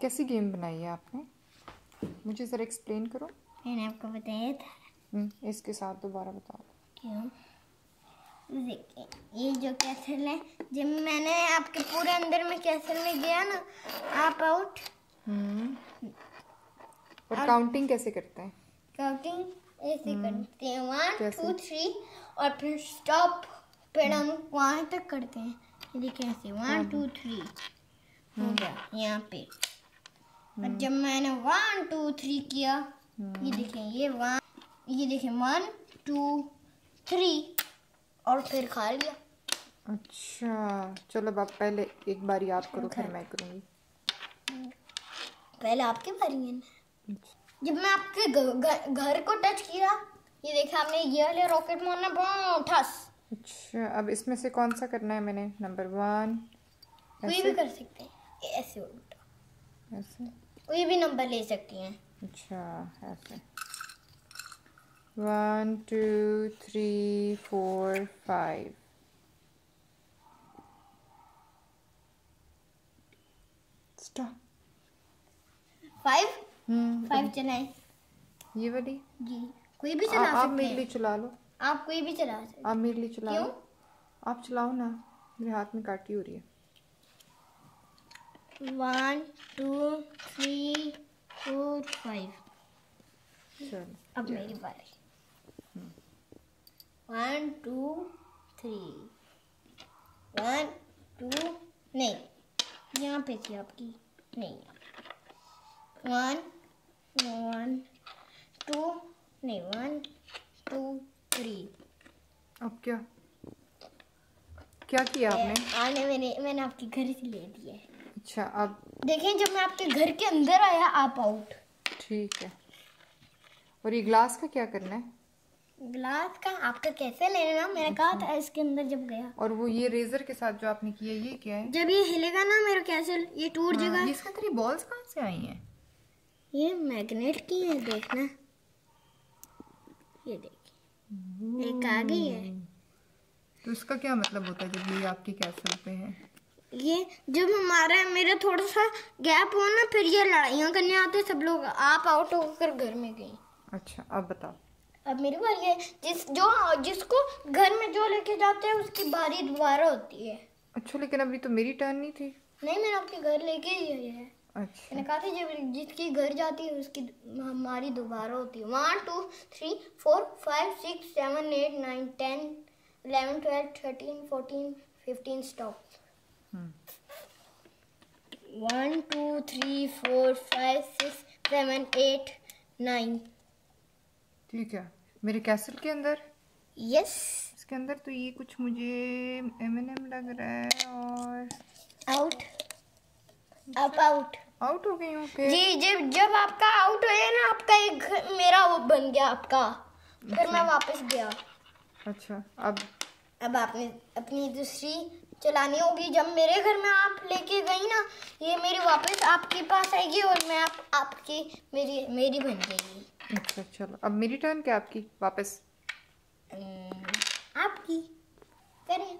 कैसी गेम बनाई है आपने? मुझे ज़रा एक्सप्लेन करो। मैंने आपको बताया था। हम्म, इसके साथ दोबारा बताओ। क्यों? देखिए ये जो कैसल है जब मैंने आपके पूरे अंदर में कैसल में गया ना आप आउट हम्म। और काउंटिंग कैसे करते हैं? काउंटिंग ऐसे करते हैं वन टू थ्री और फिर स्टॉप फिर हम वहाँ तक करते हैं। ये देखिए ऐसे वन टू थ्री हो गया यहाँ पे। और जब मैंने वन टू थ्री किया ये देखिए ये वन ये देखिए वन टू थ्री और फिर खा लिया। अच्छा चलो अब आप पहले एक बारी आप करो फिर मैं करूँगी। पहले आपकी बारी है ना जब मैं आपके घर को टच किया ये देखा आपने ये वाले रॉकेट मारना बहुत ठस। अच्छा अब इसमें से कौन सा करना है मैंने? नंबर वन कोई भी कर सकते हैं। ऐसे उल्टा। ऐसे? कोई भी नंबर ले सकती हैं। अच्छा ऐसे। One two three four five stop five five चलाएँ। ये वाली? जी। कोई भी आ- आप मेरे लिए चला लो। आप कोई भी चला सकते आप मेरे लिए चला क्यों? आप चलाओ ना मेरे हाथ में काटी हो रही है। One two three four five अब मेरी बारी। One two three one two नहीं। यहाँ पे थी आपकी। नहीं। वन वन टू नहीं। वन टू थ्री अब क्या? क्या किया आपने? आने मैंने मैंने आपके घर से ले दिया है। अच्छा अब देखें जब मैं आपके घर के अंदर आया आप आउट ठीक है। और ये ग्लास का क्या करना है? ग्लास का आपका कैसे लेना मैंने कहा था इसके अंदर जब गया। और वो ये रेजर के साथ जो आपने किया ये क्या है? जब ये हिलेगा ना मेरा कैसे ये टूट हाँ, जाएगा। इसके अंदर ये बॉल्स कहाँ से आई हैं? ये मैग्नेट की है देखना। ये देखिए। एक आ गई है। तो इसका क्या मतलब होता है जब ये आपके कैसल पे है? ये जब हमारा मेरा थोड़ा सा गैप हो ना फिर ये लड़ाइयाँ करने आते सब लोग। आप आउट होकर घर में गए अच्छा अब बताओ। अब मेरी बारी है जिस जो जिसको घर में जो लेके जाते हैं उसकी बारी दोबारा होती है। अच्छा लेकिन अभी तो मेरी टर्न नहीं थी। नहीं मैंने आपके घर लेके ही आई है। अच्छा। मैंने कहा था जब जिसकी घर जाती है उसकी हमारी दोबारा होती है। One two three four five six seven eight nine ten eleven twelve thirteen fourteen fifteen stop. One two three four five six seven eight nine ठीक है। मेरे कैसल के अंदर? यस इसके अंदर तो ये कुछ मुझे एम एन एम लग रहा है और आउट अप आउट आउट हो गई हूँ फिर? जी जब जब आपका आउट हो गया ना आपका एक मेरा वो बन गया आपका। फिर मैं वापस गया। अच्छा अब? अब आपने अपनी दूसरी चलानी होगी। जब मेरे घर में आप लेके गई ना ये मेरी वापस आपके पास आएगी और मैं आप आपकी मेरी मेरी बन जाएगी। अच्छा चलो। अब मेरी टर्न क्या आपकी? वापस। आपकी। करिए।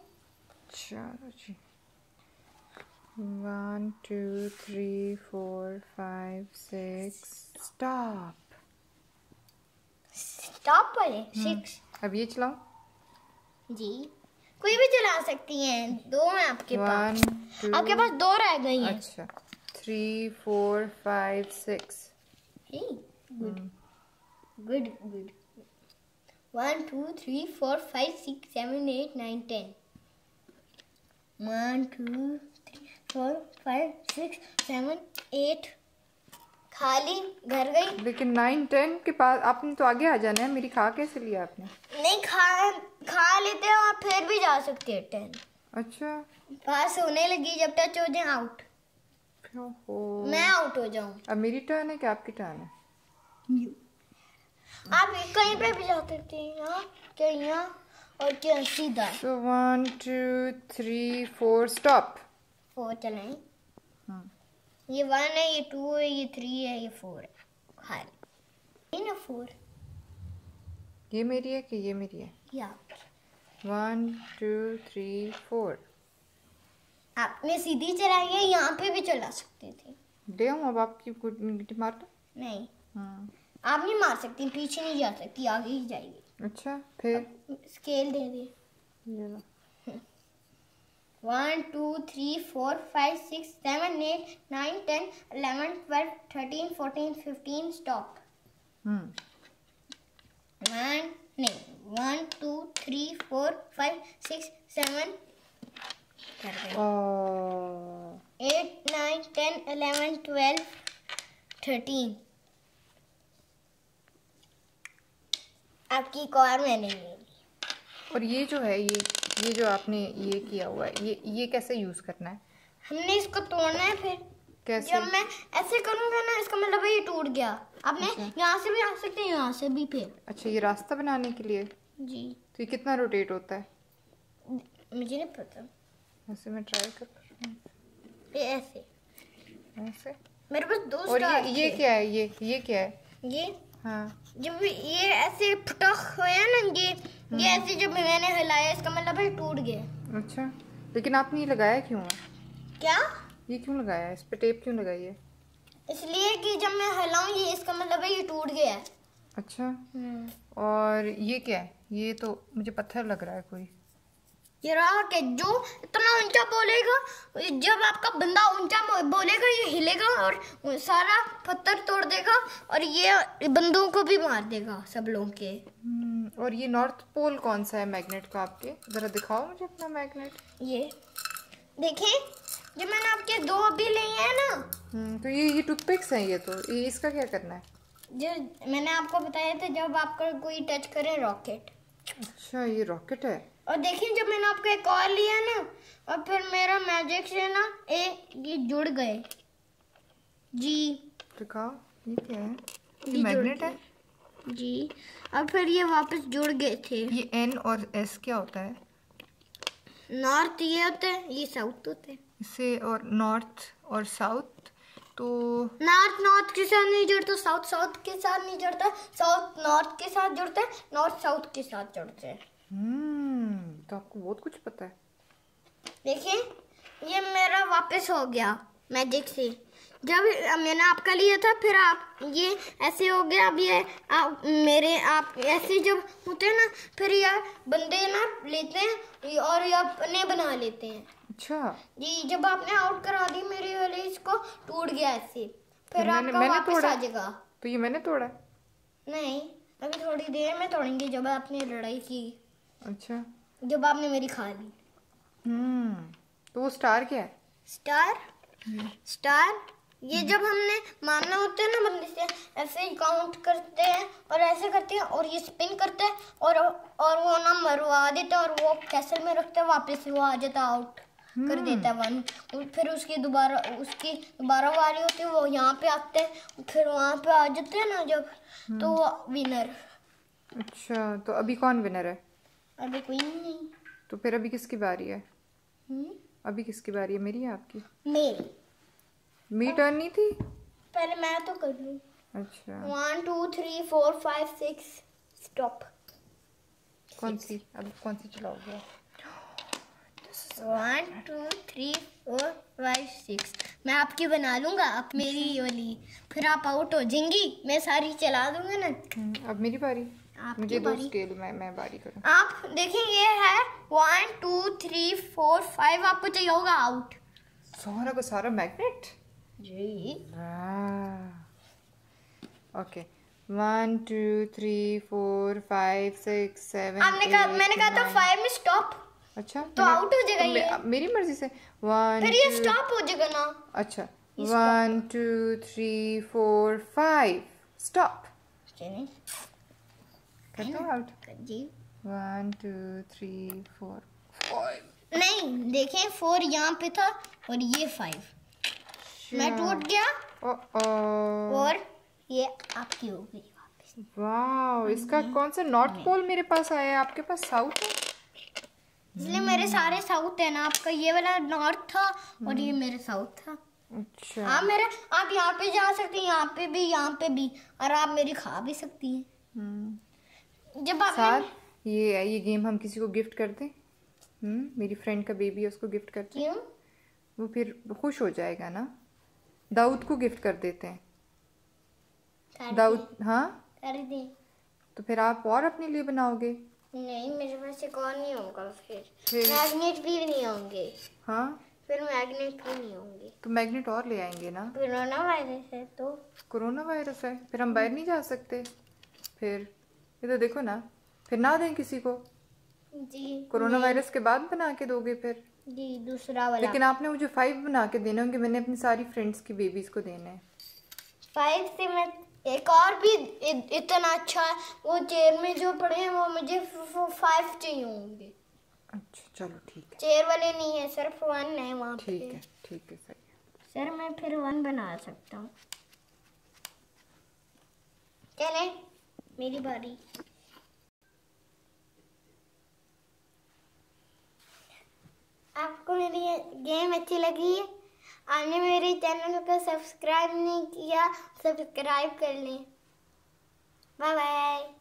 चलो जी। One two three four five six stop stop वाले? सिक्स अब ये चलाओ। जी। कोई भी चला सकती हैं। दो हैं आपके वन पास। टू आपके पास दो रह गई हैं। अच्छा। Three four five six good good good one two three four five six seven eight nine ten one two three four five six seven eight खाली घर गई। लेकिन नाइन टेन के पास आपने तो आगे आ जाना है। मेरी खा कैसे लिया आपने? नहीं खा खा लेते हैं और फिर भी जा सकते हैं टेन। अच्छा। पास होने लगी जब टच हो जाए आउट मैं आउट हो जाऊँ। अब मेरी टर्न है कि आपकी टर्न है? आप कहीं पे भी जा सकते हैं यहाँ क्या यहाँ और क्या सीधा। So one two three four stop four चलाएँ ये वन है ये टू है ये थ्री है ये फोर है। खाली ये ना फोर ये मेरी है कि ये मेरी है? या वन टू थ्री फोर आपने सीधी चलाई है यहाँ पे भी चला सकते थे। दे अब आपकी गिट्टी मार दो। नहीं। हाँ। आप नहीं मार सकती पीछे नहीं जा सकती आगे ही जाएगी। अच्छा फिर? स्केल दे दे। One two three four five six seven eight nine ten eleven twelve thirteen fourteen fifteen stop hmm. One नहीं one two three four five six seven eight nine ten eleven twelve thirteen. आपकी एक और मैंने ले ली। और ये जो है ये ये जो आपने ये किया हुआ है ये ये कैसे यूज़ करना है? हमने इसको तोड़ना है फिर। कैसे? जब मैं ऐसे करूँगा ना इसका मतलब है ये टूट गया। आपने अच्छा। यहाँ से भी आ सकते हैं यहाँ से भी फिर। अच्छा ये रास्ता बनाने के लिए? जी। तो ये कितना रोटेट होता है? मुझे नहीं पता। ऐसे मैं ट्राई कर ये ऐसे। ऐसे? मेरे पास दो और स्टार ये ये क्या है? ये ये क्या है? ये? हाँ। जब ये ऐसे फटक होया ना ये हम्म। ये ऐसे जब मैंने हिलाया इसका मतलब है टूट गया। अच्छा। लेकिन आपने ये लगाया क्यों है? क्या? ये क्यों लगाया? है इस पे टेप क्यों लगाई है? इसलिए कि जब मैं हिलाऊं ये इसका मतलब है ये टूट गया है। अच्छा। हम्म। और ये क्या है? ये तो मुझे पत्थर लग रहा है कोई। ये रहा कि जो इतना ऊँचा बोलेगा जब आपका बंदा ऊँचा बोलेगा ये हिलेगा और सारा पत्थर तोड़ देगा और ये बंदों को भी मार देगा सब लोगों के। हम्म, और ये नॉर्थ पोल कौन सा है मैग्नेट का आपके? जरा दिखाओ मुझे अपना मैग्नेट ये देखें जब मैंने आपके दो अभी लिए हैं ना। हम्म, तो ये ये टूथपिक्स हैं ये तो। ये इसका क्या करना है? जो मैंने आपको बताया था जब आपका कोई टच करे रॉकेट अच्छा ये रॉकेट है? और देखिए जब मैंने आपको एक और लिया ना और फिर मेरा मैजिक से ना ए ये जुड़ गए। जी। दिखाओ ये क्या है? ये ये मैग्नेट है? जी। अब फिर ये वापस जुड़ गए थे। ये एन और एस क्या होता है? नॉर्थ ये होते हैं ये साउथ होते हैं। इससे और नॉर्थ और साउथ तो नॉर्थ नॉर्थ के साथ नहीं जुड़ता साउथ साउथ के साथ नहीं जुड़ता साउथ नॉर्थ के साथ जुड़ता है नॉर्थ साउथ के साथ जुड़ते हैं। हम्म तो आपको बहुत कुछ पता है। देखिए ये मेरा वापस हो गया मैजिक से जब मैंने आपका लिया था फिर आप ये ऐसे हो गया अब ये आप मेरे आप ऐसे जब होते हैं ना फिर ये बंदे ना लेते हैं और ये अपने बना लेते हैं। अच्छा। जी जब आपने आउट करा दी मेरे वाले इसको टूट गया ऐसे। फिर मैंने- आपका मैंने वापस? आ जाएगा। तो ये मैंने तोड़ा। नहीं अभी थोड़ी देर में तोड़ेंगे जब आपने लड़ाई की। अच्छा। जब आपने मेरी खा ली। हम्म तो वो स्टार क्या है? स्टार स्टार ये जब हमने मारना होता है ना बंदे से ऐसे काउंट करते हैं और ऐसे करते हैं और ये स्पिन करते हैं और और वो ना मरवा देते है और वो कैसल में रखते हैं वापस वो आ जाता आउट कर देता है वन। और फिर उसकी दोबारा उसकी दोबारा वारी होती है वो यहाँ पे आते हैं फिर वहाँ पे आ जाते हैं ना जब तो वो विनर अच्छा तो अभी कौन विनर है? अभी कोई नहीं। तो फिर अभी किसकी बारी है? हम्म? अभी किसकी बारी है? मेरी या आपकी? मेरी। मेरी टर्न नहीं थी? पहले मैं तो कर लूँ। अच्छा। One two three four five six stop कौन सी? अब कौन सी चलाओगे? One two three four five six मैं आपकी बना लूँगा आप मेरी वाली। फिर आप आउट हो जाएँगी। मैं सारी चला दूँगा ना। हम्म, अब मेरी बारी? मुझे दो। स्केल मैं मैं बारी करूँ। आप देखिए ये है one two three four five आपको चाहिए होगा आउट सारा का सारा मैग्नेट जी। Okay one two three four five six seven आपने कहा मैंने कहा था फाइव में स्टॉप अच्छा तो out हो जाएगा ये। मेरी मर्ज़ी से। वन फिर ये स्टॉप हो जाएगा ना। अच्छा one two three four five stop कर दो out one two three four five नहीं देखें फोर यहाँ पे था और ये फाइव मैं टूट गया। ओ -ओ। और ये आपकी हो गई वापस। वाओ इसका कौन सा नॉर्थ पोल मेरे पास आया है? आपके पास साउथ है? इसलिए मेरे सारे साउथ है ना आपका ये वाला नॉर्थ था और ये मेरे साउथ था। अच्छा। आप मेरे आप यहाँ पे जा सकती हैं यहाँ पे भी यहाँ पे भी और आप मेरी खा भी सकती हैं। हम्म। जब आप सार ये ये गेम हम किसी को गिफ्ट कर दें? हम्म मेरी फ्रेंड का बेबी है उसको गिफ्ट करते क्यों? वो फिर खुश हो जाएगा ना। दाऊद को गिफ्ट कर देते हैं। दाऊद हाँ? कर दे। तो फिर आप और अपने लिए बनाओगे? नहीं मेरे पास एक और नहीं होगा फिर। फिर? मैग्नेट भी नहीं होंगे। हाँ? फिर मैग्नेट भी नहीं होंगे। तो मैग्नेट और ले आएँगे ना? कोरोना वायरस है तो। कोरोना वायरस है? फिर हम बाहर नहीं जा सकते। फिर ये तो देखो ना फिर ना दें किसी को। जी कोरोना वायरस के बाद बना के दोगे फिर? जी दूसरा वाला। लेकिन आपने मुझे फाइव बना के देने होंगे मैंने अपनी सारी फ्रेंड्स की बेबीज को देने हैं। फाइव से मैं एक और भी इ- इतना अच्छा है वो चेयर में जो पड़े हैं वो मुझे फाइव चाहिए होंगे। अच्छा चलो ठीक है। चेयर वाले नहीं है सिर्फ़ वन है वहाँ ठीक है ठीक है सही है। सर मैं फिर वन बना सकता हूँ। चले मेरी बारी। आपको मेरी गेम अच्छी लगी? है आपने मेरे चैनल को सब्सक्राइब नहीं किया सब्सक्राइब कर लें। Bye bye.